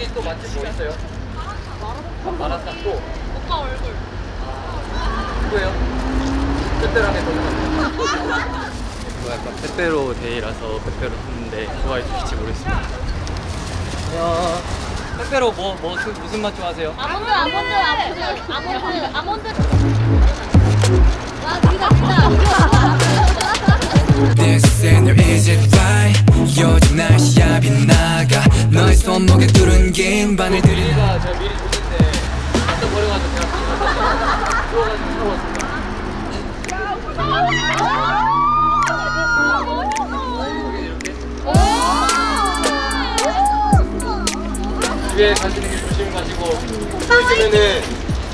여기 또 맛집 뭐 있어요? 마라탕 또 오빠 얼굴. 누구예요? 빼빼랑에 도전합니다. 이거 약간 빼빼로 데이라서 빼빼로 샀는데 좋아해 주실지 모르겠습니다. 야, 빼빼로 뭐, 뭐 무슨 맛 좋아하세요? 아몬드, 아몬드, 아몬드, 아몬드. 손목에 뚫은 긴 바늘 들이 우리가 제가 미리 줬는데 갖다 버려가지고 제가 가시는 길 조심히 가시고 보시면은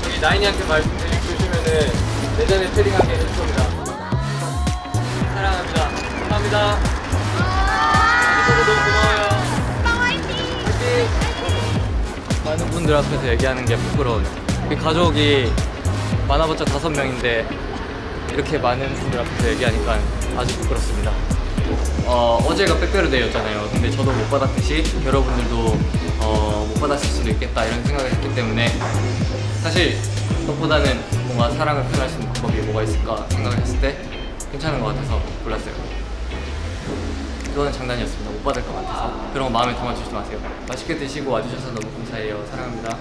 여기 나인이한테 말씀드리고 보시면은 내전에 패링하게 해줄 겁니다. 사랑합니다. 감사합니다. 너무. 많은 분들 앞에서 얘기하는 게 부끄러워요. 우리 가족이 많아봤자 다섯 명인데 이렇게 많은 분들 앞에서 얘기하니까 아주 부끄럽습니다. 어, 어제가 빼빼로데이였잖아요. 근데 저도 못 받았듯이 여러분들도 어, 못 받았을 수도 있겠다 이런 생각을 했기 때문에 사실 그것보다는 뭔가 사랑을 표현할 수 있는 방법이 뭐가 있을까 생각을 했을 때 괜찮은 것 같아서 골랐어요. 그거는 장난이었습니다. 못 받을 것 같아서 그런 거 마음에 담아주지 마세요. 맛있게 드시고 와주셔서 너무 감사해요. 사랑합니다.